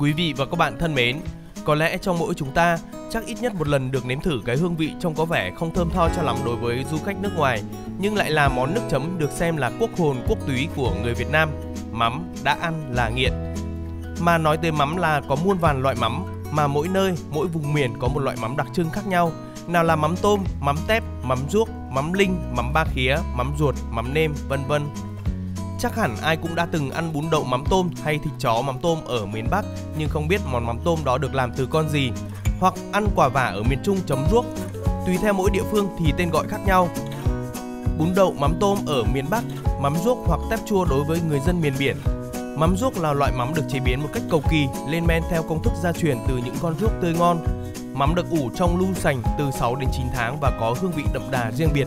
Quý vị và các bạn thân mến, có lẽ trong mỗi chúng ta chắc ít nhất một lần được nếm thử cái hương vị trông có vẻ không thơm tho cho lắm đối với du khách nước ngoài, nhưng lại là món nước chấm được xem là quốc hồn quốc túy của người Việt Nam. Mắm đã ăn là nghiện. Mà nói tới mắm là có muôn vàn loại mắm, mà mỗi nơi, mỗi vùng miền có một loại mắm đặc trưng khác nhau. Nào là mắm tôm, mắm tép, mắm ruốc, mắm linh, mắm ba khía, mắm ruột, mắm nêm, vân vân. Chắc hẳn ai cũng đã từng ăn bún đậu mắm tôm hay thịt chó mắm tôm ở miền Bắc nhưng không biết món mắm tôm đó được làm từ con gì. Hoặc ăn quả vả ở miền Trung chấm ruốc. Tùy theo mỗi địa phương thì tên gọi khác nhau. Bún đậu mắm tôm ở miền Bắc, mắm ruốc hoặc tép chua đối với người dân miền biển. Mắm ruốc là loại mắm được chế biến một cách cầu kỳ, lên men theo công thức gia truyền từ những con ruốc tươi ngon. Mắm được ủ trong lu sành từ 6 đến 9 tháng và có hương vị đậm đà riêng biệt.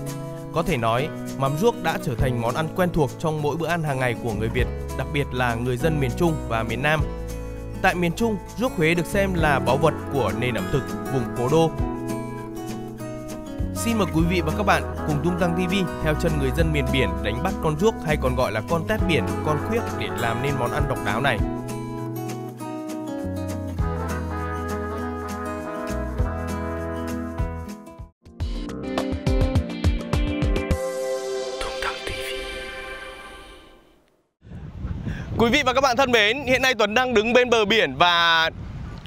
Có thể nói, mắm ruốc đã trở thành món ăn quen thuộc trong mỗi bữa ăn hàng ngày của người Việt, đặc biệt là người dân miền Trung và miền Nam. Tại miền Trung, ruốc Huế được xem là báu vật của nền ẩm thực vùng cố đô. Xin mời quý vị và các bạn cùng Tung Tăng TV theo chân người dân miền biển đánh bắt con ruốc hay còn gọi là con tép biển, con khuyết để làm nên món ăn độc đáo này. Quý vị và các bạn thân mến, hiện nay Tuấn đang đứng bên bờ biển và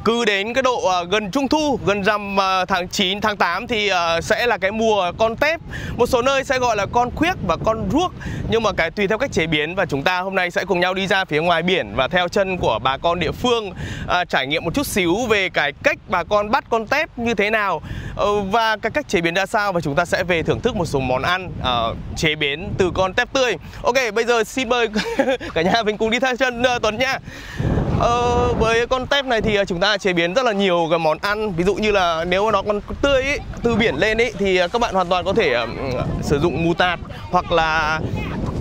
cứ đến cái độ uh, gần trung thu gần rằm uh, tháng 9 tháng 8 thì uh, sẽ là cái mùa con tép. Một số nơi sẽ gọi là con khuyếc và con ruốc. Nhưng mà cái tùy theo cách chế biến và chúng ta hôm nay sẽ cùng nhau đi ra phía ngoài biển và theo chân của bà con địa phương uh, trải nghiệm một chút xíu về cái cách bà con bắt con tép như thế nào uh, và cái cách chế biến ra sao. Và chúng ta sẽ về thưởng thức một số món ăn uh, chế biến từ con tép tươi. Ok bây giờ xin mời cả nhà mình cùng đi theo chân uh, Tuấn nha Ờ, với con tép này thì ờ, chúng ta chế biến rất là nhiều cái món ăn. Ví dụ như là nếu mà nó còn tươi ý, từ biển lên ý, thì ờ, các bạn hoàn toàn có thể um, sử dụng mù tạt hoặc là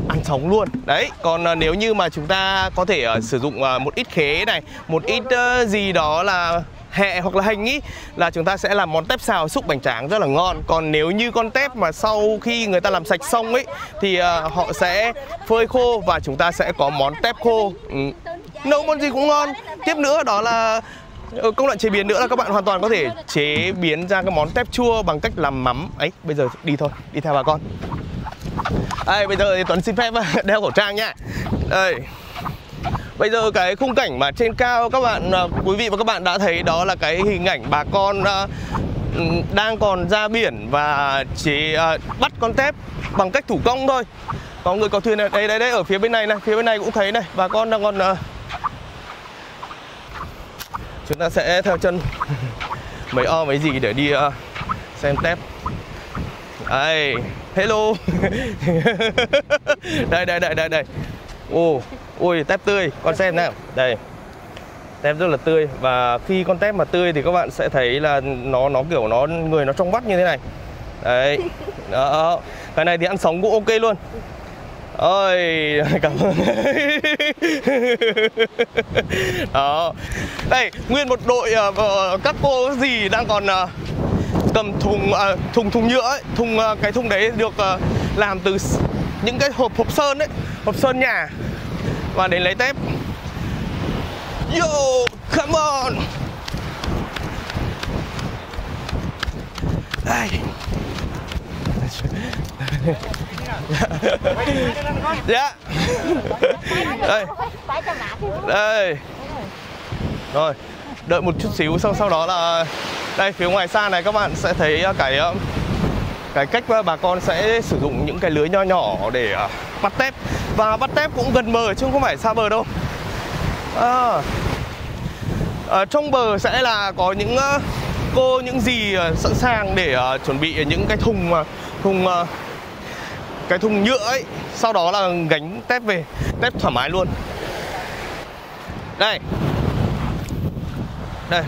ăn sống luôn. Đấy còn uh, nếu như mà chúng ta có thể uh, sử dụng uh, một ít khế này một ít uh, gì đó là hẹ hoặc là hành ý là chúng ta sẽ làm món tép xào xúc bánh tráng rất là ngon. Còn nếu như con tép mà sau khi người ta làm sạch xong ấy thì uh, họ sẽ phơi khô và chúng ta sẽ có món tép khô ừ nấu món gì cũng ngon. Tiếp nữa đó là ờ, công đoạn chế biến nữa là các bạn hoàn toàn có thể chế biến ra cái món tép chua bằng cách làm mắm. Ấy bây giờ đi thôi đi theo bà con. Đây bây giờ thì tuấn xin phép đeo khẩu trang nhá. Đây. Bây giờ cái khung cảnh mà trên cao các bạn ờ, quý vị và các bạn đã thấy đó là cái hình ảnh bà con ờ, đang còn ra biển và chỉ bắt con tép bằng cách thủ công thôi. Có người có thuyền này, đây đây đây ở phía bên này này, phía bên này cũng thấy này, bà con đang còn chúng ta sẽ theo chân. Mấy o mấy gì để đi uh, xem tép đây hello. Đây đây đây đây đây. Ồ ui tép tươi con xem nào. Đây. Tép rất là tươi và khi con tép mà tươi thì các bạn sẽ thấy là nó nó kiểu nó người nó trong vắt như thế này. Đấy. Đó. Cái này thì ăn sống cũng ok luôn ôi cảm ơn. Đó. Đây nguyên một đội uh, các cô gì đang còn uh, cầm thùng uh, thùng thùng nhựa ấy, thùng uh, cái thùng đấy được uh, làm từ những cái hộp hộp sơn đấy hộp sơn nhà. Và đến lấy tép. Yo come on. Đây dạ. Đây. Đây. Rồi đợi một chút xíu sau sau đó là đây phía ngoài xa này các bạn sẽ thấy cái cái cách bà con sẽ sử dụng những cái lưới nho nhỏ để bắt tép. Và bắt tép cũng gần bờ chứ không phải xa bờ đâu. À, à, trong bờ sẽ là có những cô những gì sẵn sàng để chuẩn bị những cái thùng thùng cái thùng nhựa ấy sau đó là gánh tép về tép thoải mái luôn. Đây. Đây.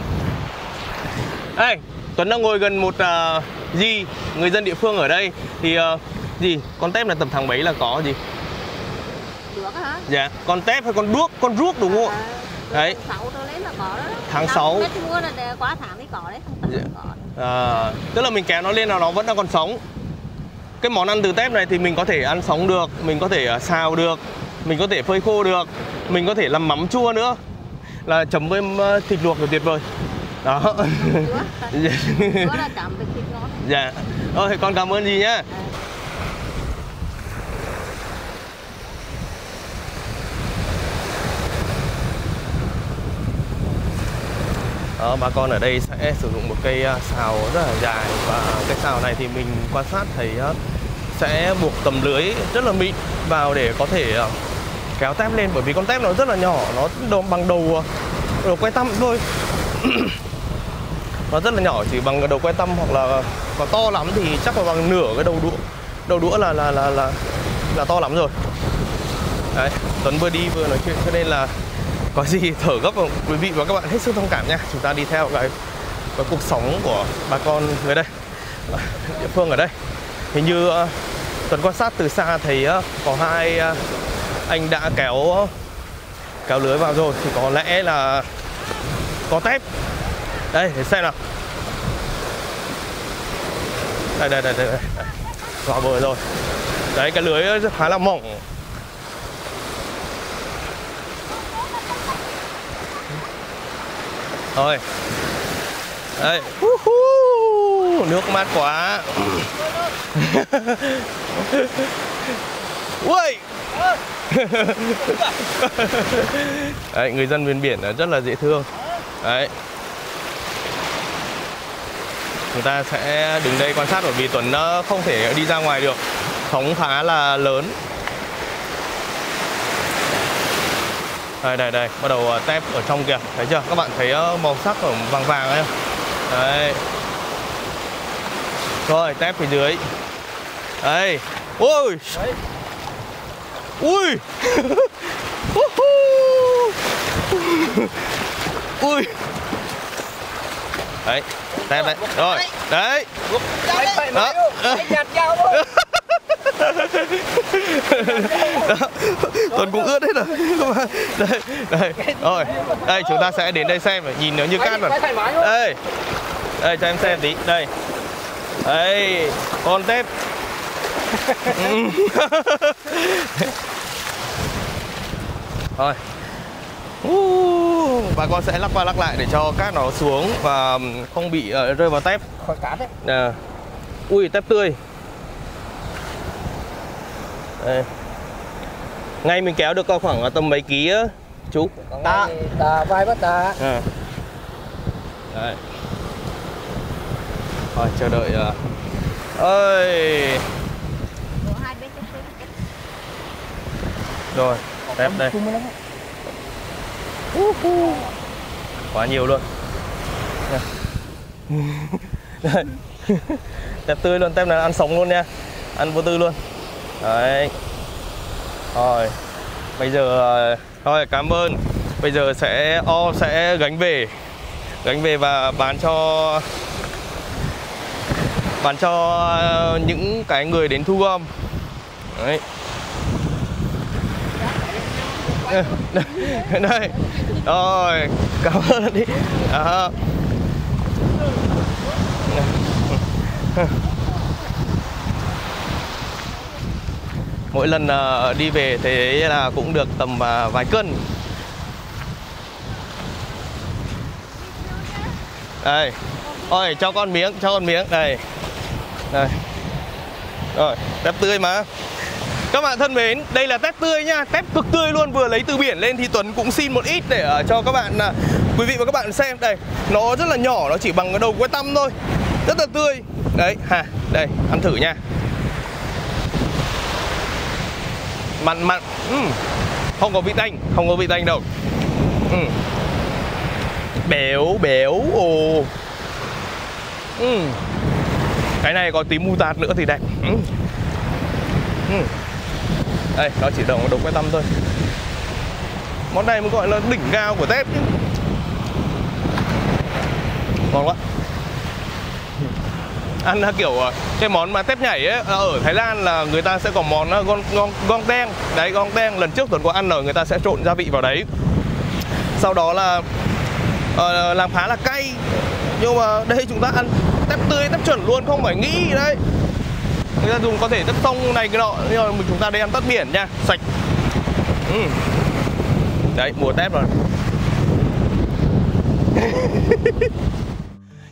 Đây Tuấn đang ngồi gần một uh, gì người dân địa phương ở đây. Thì uh, gì? Con tép là tầm tháng mấy là có gì? Được hả? Dạ con tép hay con đuốc con ruốc đúng không ạ? À, đấy. tháng 6 lấy là có đó. Tháng 6 mua là quá tháng thì có đấy không dạ. có à, tức là mình kéo nó lên là nó vẫn đang còn sống cái món ăn từ tép này thì mình có thể ăn sống được mình có thể à, xào được mình có thể phơi khô được mình có thể làm mắm chua nữa. Là chấm với thịt luộc là tuyệt vời. Đó. Được thịt ngon. dạ. Con cảm ơn gì nhá Đó, bà con ở đây sẽ sử dụng một cây à, xào rất là dài. Và cái xào này thì mình quan sát thấy à, sẽ buộc tầm lưới rất là mịn vào để có thể à, kéo tép lên. Bởi vì con tép nó rất là nhỏ nó đầu, bằng đầu đầu quay tăm thôi. Nó rất là nhỏ chỉ bằng đầu quay tăm hoặc là có to lắm thì chắc là bằng nửa cái đầu đũa. Đầu đũa là là là là là to lắm rồi. Đấy Tuấn vừa đi vừa nói chuyện cho nên là có gì thở gấp không? Quý vị và các bạn hết sức thông cảm nha. Chúng ta đi theo cái cái cuộc sống của bà con người đây. Ờ, địa phương ở đây. Hình như uh, tuần quan sát từ xa thấy uh, có hai uh, anh đã kéo kéo lưới vào rồi. Thì có lẽ là có tép. Đây để xem nào. Đây đây đây đây, đây. vào bờ rồi. Đấy cái lưới rất khá là mỏng. Thôi. Đây. Uhu, nước mát quá. Ui đấy, người dân miền biển rất là dễ thương. Đấy. Chúng ta sẽ đứng đây quan sát bởi vì Tuấn ờ, không thể đi ra ngoài được. Sóng khá là lớn. Đây đây đây bắt đầu ờ, tép ở trong kìa. Thấy chưa? Các bạn thấy ờ, màu sắc ở vàng vàng ấy. Đấy. Rồi tép phía dưới. Đây. Ui! Ui ui! Đấy tép đấy. Rồi. Đấy. Đó Tuấn cũng ướt hết rồi. Đây đây rồi. Đây chúng ta sẽ đến đây xem nhìn nó như cát rồi đây. Đây cho em xem tí. Đây. Đây con tép. Rồi. Uh, bà con sẽ lắc qua lắc lại để cho cát nó xuống và không bị uh, rơi vào tép. Khỏi cát đấy. À. ui tép tươi đây. ngay mình kéo được khoảng tầm mấy ký á chú? Tạ. Tạ vài bát tạ. À. Đấy. Rồi chờ đợi ơi tôi. rồi tép đây. Quá nhiều luôn. Tép tươi luôn tép này ăn sống luôn nha. Ăn vô tư luôn. Đấy rồi bây giờ thôi cảm ơn. Bây giờ sẽ o sẽ gánh về. Gánh về và bán cho bán cho những cái người đến thu gom. Đấy. Đây, rồi cảm ơn đi. Đó. Mỗi lần ờ, đi về thế là cũng được tầm à, vài cân đây ôi cho con miếng cho con miếng đây đây rồi tép tươi mà các bạn thân mến, đây là tép tươi nha, tép cực tươi luôn, vừa lấy từ biển lên thì Tuấn cũng xin một ít để ờ, cho các bạn à, quý vị và các bạn xem đây. Nó rất là nhỏ, nó chỉ bằng cái đầu que tăm thôi. Rất là tươi. Đấy, hà, đây, ăn thử nha. Mặn mặn. Uhm. Không có vị tanh, không có vị tanh đâu. Uhm. Béo béo ồ. Uhm. Cái này có tí mù tạt nữa thì đẹp. Uhm. Uhm đây nó chỉ đồng đồng que tăm thôi món này mới gọi là đỉnh cao của tép chứ ngon quá ăn à, kiểu à, cái món mà tép nhảy ấy à, ở Thái Lan là người ta sẽ có món gong gong gong teng. Đấy gong teng lần trước tuần có ăn rồi người ta sẽ trộn gia vị vào đấy. Sau đó là uh, làm khá là cay. Nhưng mà đây chúng ta ăn tép tươi tép chuẩn luôn không phải nghĩ đấy. Người ta dùng có thể tép sông này cái nọ nhưng mà chúng ta đây ăn tất biển nha sạch. Ừ. đấy mùa tép rồi.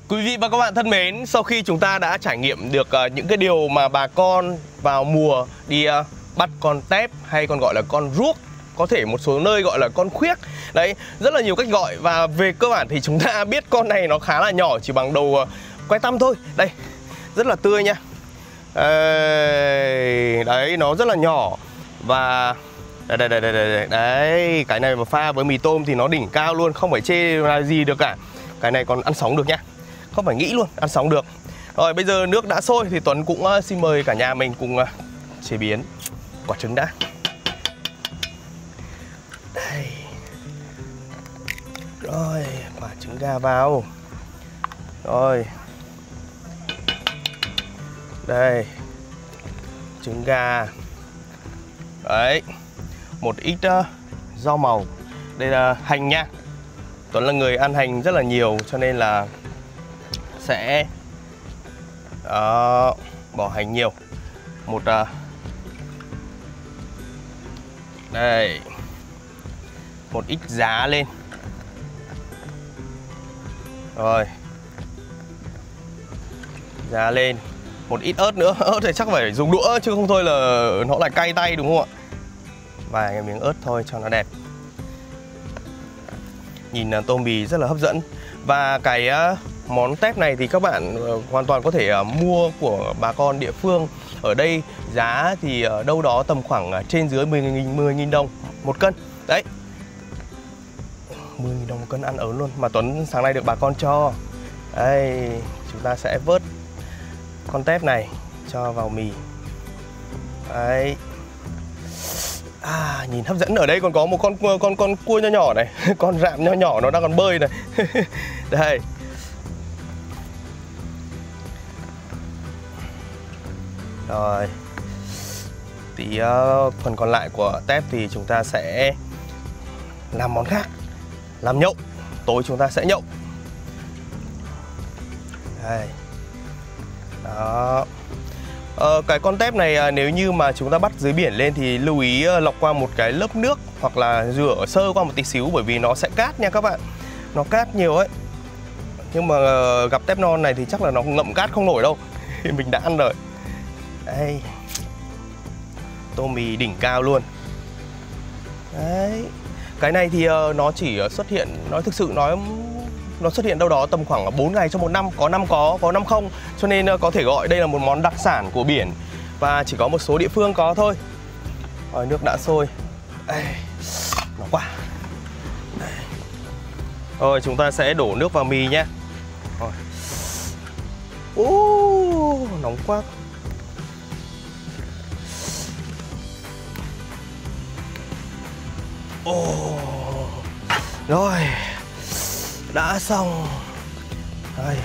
Quý vị và các bạn thân mến, sau khi chúng ta đã trải nghiệm được ờ, những cái điều mà bà con vào mùa đi ờ, bắt con tép hay còn gọi là con ruốc có thể một số nơi gọi là con khuyếc đấy rất là nhiều cách gọi. Và về cơ bản thì chúng ta biết con này nó khá là nhỏ chỉ bằng đầu ờ, quay tăm thôi. Đây rất là tươi nha. Đây, đấy nó rất là nhỏ. Và đây đây đây đây đây đấy cái này mà pha với mì tôm thì nó đỉnh cao luôn không phải chê là gì được cả. Cái này còn ăn sóng được nha không phải nghĩ luôn ăn sóng được. Rồi bây giờ nước đã sôi thì Tuấn cũng ờ, xin mời cả nhà mình cùng ờ, chế biến quả trứng đã. Đây. Rồi quả trứng gà vào. Rồi. Đây. Trứng gà. Đấy. Một ít uh, rau màu. Đây là hành nha. Tuấn là người ăn hành rất là nhiều cho nên là sẽ uh, bỏ hành nhiều. Một uh, đây một ít giá lên. Rồi. Giá lên. Một ít ớt nữa. Ớt thì chắc phải dùng đũa chứ không thôi là nó lại cay tay đúng không ạ? Vài cái miếng ớt thôi cho nó đẹp. Nhìn ờ, tôm bì rất là hấp dẫn. Và cái món tép này thì các bạn ờ, hoàn toàn có thể ờ, mua của bà con địa phương. Ở đây giá thì ờ, đâu đó tầm khoảng trên dưới 10.000 10 đồng một cân. Đấy. 10.000 đồng một cân ăn ớn luôn mà Tuấn sáng nay được bà con cho. Đây chúng ta sẽ vớt con tép này cho vào mì. Đấy. À, nhìn hấp dẫn ở đây còn có một con con con cua nho nhỏ này, con rạm nho nhỏ nó đang còn bơi này. đây. Rồi. Tí uh, phần còn lại của tép thì chúng ta sẽ làm món khác. Làm nhậu. Tối chúng ta sẽ nhậu. Đây. Đó. Ờ, cái con tép này à, nếu như mà chúng ta bắt dưới biển lên thì lưu ý ờ, lọc qua một cái lớp nước hoặc là rửa sơ qua một tí xíu bởi vì nó sẽ cát nha các bạn nó cát nhiều ấy nhưng mà ờ, gặp tép non này thì chắc là nó ngậm cát không nổi đâu mình đã ăn rồi đây tô mì đỉnh cao luôn. Đấy. Cái này thì ờ, nó chỉ ờ, xuất hiện nói thực sự nói nó xuất hiện đâu đó tầm khoảng 4 ngày trong một năm có năm có có năm không. Cho nên ờ, có thể gọi đây là một món đặc sản của biển. Và chỉ có một số địa phương có thôi. Rồi nước đã sôi. Ê, nóng quá. Rồi chúng ta sẽ đổ nước vào mì nhé. Rồi nóng quá. Ồ, rồi đã xong. Đây.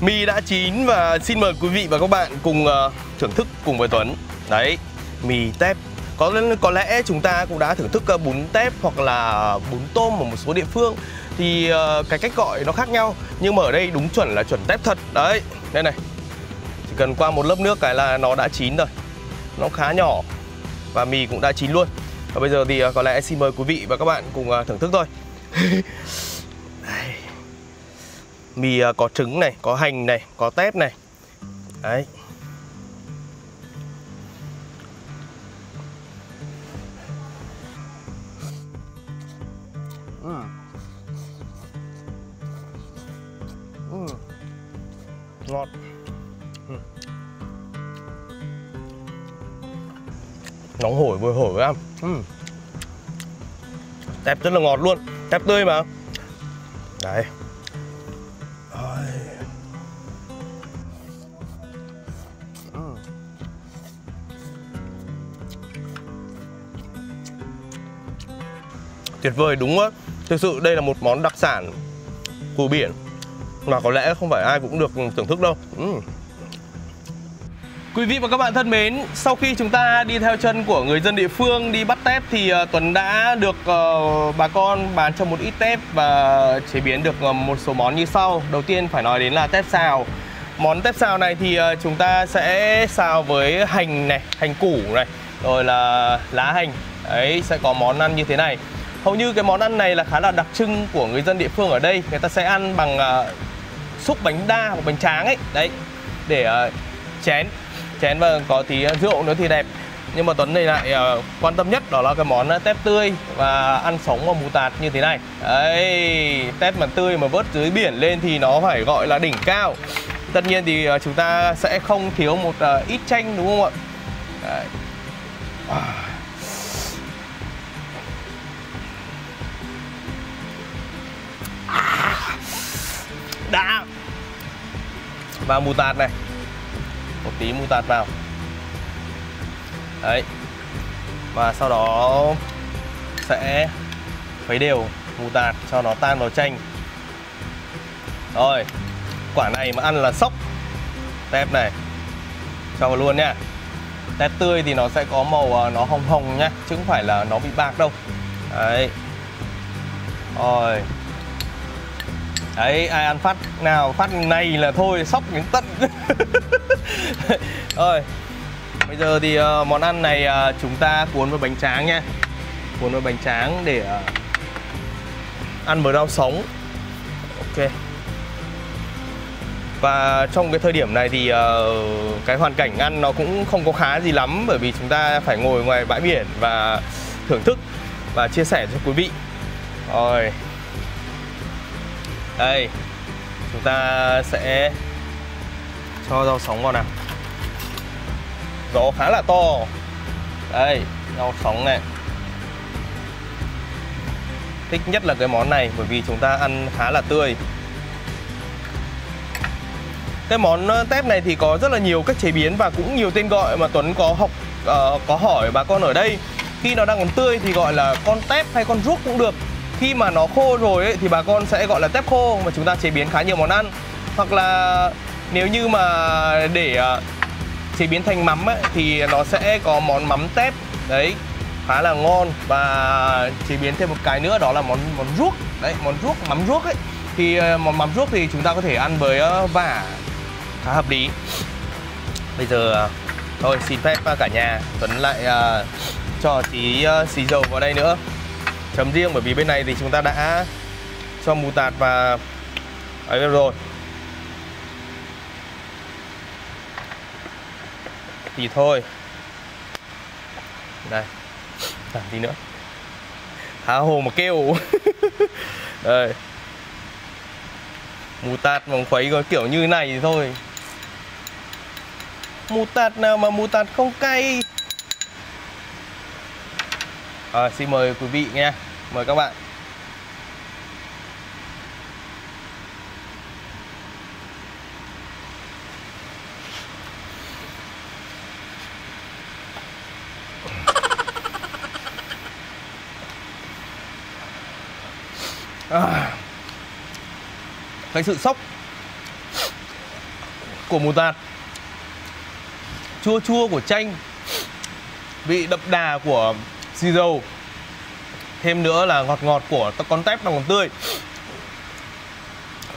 Mì đã chín và xin mời quý vị và các bạn cùng uh, thưởng thức cùng với Tuấn. Đấy, mì tép. Có có lẽ chúng ta cũng đã thưởng thức uh, bún tép hoặc là bún tôm ở một số địa phương. Thì uh, cái cách gọi nó khác nhau nhưng mà ở đây đúng chuẩn là chuẩn tép thật. Đấy đây này. Chỉ cần qua một lớp nước cái là nó đã chín rồi. Nó khá nhỏ và mì cũng đã chín luôn và bây giờ thì uh, có lẽ xin mời quý vị và các bạn cùng uh, thưởng thức thôi mì à, có trứng này có hành này có tép này đấy uhm. Uhm. ngọt uhm. nóng hổi vừa hổi em uhm. tép rất là ngọt luôn. Tép tươi mà. Đấy. Tuyệt vời đúng á. Thực sự đây là một món đặc sản của biển. Mà có lẽ không phải ai cũng được thưởng thức đâu. Ừ. Quý vị và các bạn thân mến, sau khi chúng ta đi theo chân của người dân địa phương đi bắt tép thì ờ, Tuấn đã được ờ, bà con bán cho một ít tép và chế biến được ờ, một số món như sau. Đầu tiên phải nói đến là tép xào. Món tép xào này thì chúng ta sẽ xào với hành này, hành củ này, rồi là lá hành. Đấy sẽ có món ăn như thế này hầu như cái món ăn này là khá là đặc trưng của người dân địa phương ở đây người ta sẽ ăn bằng xúc bánh đa hoặc bánh tráng ấy đấy để chén chén và có tí rượu nữa thì đẹp. Nhưng mà Tuấn này lại uh, quan tâm nhất đó là cái món ờ, tép tươi và ăn sống và mù tạt như thế này. Đấy tép mà tươi mà vớt dưới biển lên thì nó phải gọi là đỉnh cao. Tất nhiên thì uh, chúng ta sẽ không thiếu một uh, ít chanh đúng không ạ? Đấy. À. đã. Và mù tạt này một tí mù tạt vào. Đấy. Và sau đó sẽ khuấy đều mù tạt cho nó tan vào chanh. Rồi, quả này mà ăn là sốc. Tép này. Cho vào luôn nha tép tươi thì nó sẽ có màu à, nó hồng hồng nhá, chứ không phải là nó bị bạc đâu. Đấy. Rồi. Đấy, ai ăn phát nào phát này là thôi, sốc đến tận. rồi bây giờ thì uh, món ăn này uh, chúng ta cuốn với bánh tráng nha. Cuốn với bánh tráng để uh, ăn với rau sống. Ok. Và trong cái thời điểm này thì uh, cái hoàn cảnh ăn nó cũng không có khá gì lắm bởi vì chúng ta phải ngồi ngoài bãi biển và thưởng thức và chia sẻ cho quý vị. Rồi. Đây chúng ta sẽ cho rau sống vào nào gió khá là to. Đây rau sống này. Thích nhất là cái món này bởi vì chúng ta ăn khá là tươi. Cái món ờ, tép này thì có rất là nhiều cách chế biến và cũng nhiều tên gọi mà Tuấn có học uh, có hỏi bà con ở đây. Khi nó đang còn tươi thì gọi là con tép hay con ruốc cũng được. Khi mà nó khô rồi ấy, thì bà con sẽ gọi là tép khô mà chúng ta chế biến khá nhiều món ăn. Hoặc là nếu như mà để ờ, chế biến thành mắm ấy, thì nó sẽ có món mắm tép. Đấy khá là ngon. Và chế biến thêm một cái nữa đó là món món ruốc. Đấy món ruốc mắm ruốc ấy. Thì ờ, món mắm ruốc thì chúng ta có thể ăn với ờ, vả. Khá hợp lý. Bây giờ thôi xin phép cả nhà Tuấn lại uh, cho tí uh, xì dầu vào đây nữa. Chấm riêng bởi vì bên này thì chúng ta đã cho mù tạt và ấy rồi. Thì thôi. Đây. Làm gì nữa? Há hồ mà kêu. Đây. Mù tạt vòng khuấy có kiểu như này thì thôi. Mù tạt nào mà mù tạt không cay. À, xin mời quý vị nghe mời các bạn. Cái sự sốc của mù tạt chua chua của chanh vị đậm đà của xì dầu. Thêm nữa là ngọt ngọt của con tép đang còn tươi.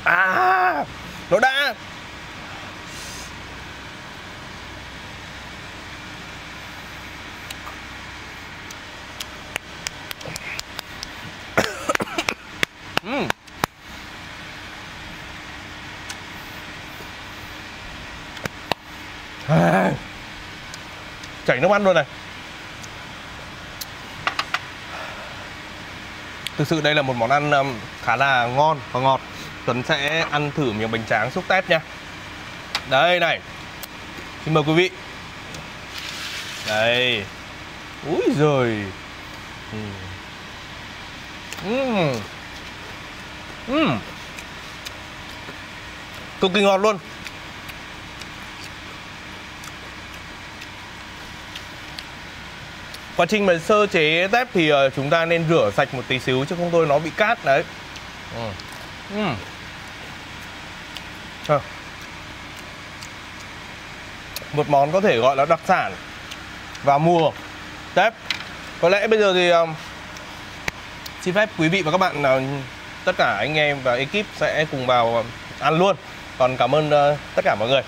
À nó đã nước ăn luôn này. Thực sự đây là một món ăn um, khá là ngon và ngọt. Tuấn sẽ ăn thử miếng bánh tráng xúc tép nha. Đây này. Xin mời quý vị. Đây. Úi giời. Uhm. Uhm. cực kỳ ngọt luôn. Quá trình mà sơ chế tép thì ờ, chúng ta nên rửa sạch một tí xíu chứ không thôi nó bị cát đấy ừ. Ừ. À. một món có thể gọi là đặc sản vào mùa tép có lẽ bây giờ thì um, xin phép quý vị và các bạn uh, tất cả anh em và ekip sẽ cùng vào ăn luôn còn cảm ơn uh, tất cả mọi người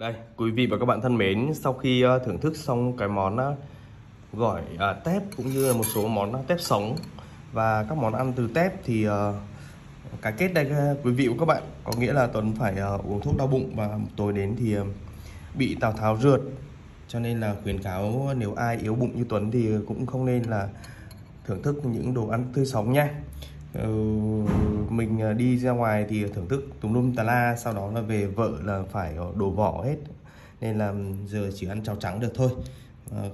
Đây, quý vị và các bạn thân mến, sau khi ờ, thưởng thức xong cái món ờ, gỏi à, ờ, tép cũng như là một số món tép sống và các món ăn từ tép thì uh, cái kết đây quý vị và các bạn có nghĩa là Tuấn phải ờ, uống thuốc đau bụng và tối đến thì ờ, bị Tào Tháo rượt. Cho nên là khuyến cáo nếu ai yếu bụng như Tuấn thì cũng không nên là thưởng thức những đồ ăn tươi sống nha. Ờ, mình ờ, đi ra ngoài thì thưởng thức tùm lum tà la, sau đó là về vợ là phải ờ, đổ vỏ hết. Nên là giờ chỉ ăn cháo trắng được thôi.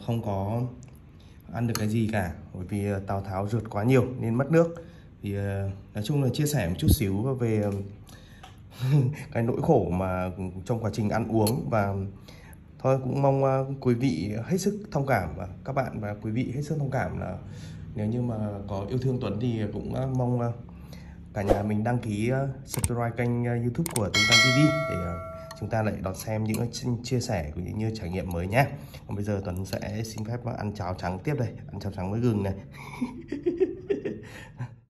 Không có ăn được cái gì cả, bởi vì Tào Tháo rượt quá nhiều nên mất nước. Thì nói chung là chia sẻ một chút xíu về cái nỗi khổ mà trong quá trình ăn uống và thôi cũng mong quý vị hết sức thông cảm và các bạn và quý vị hết sức thông cảm là nếu như mà có yêu thương Tuấn thì cũng ờ, mong ờ, cả nhà mình đăng ký ờ, subscribe kênh YouTube của Tuấn Tăng TV để chúng ta lại đón xem những cái chia- chia sẻ cũng như trải nghiệm mới nhé. Còn bây giờ Tuấn sẽ xin phép ăn cháo trắng tiếp đây, ăn cháo trắng với gừng này.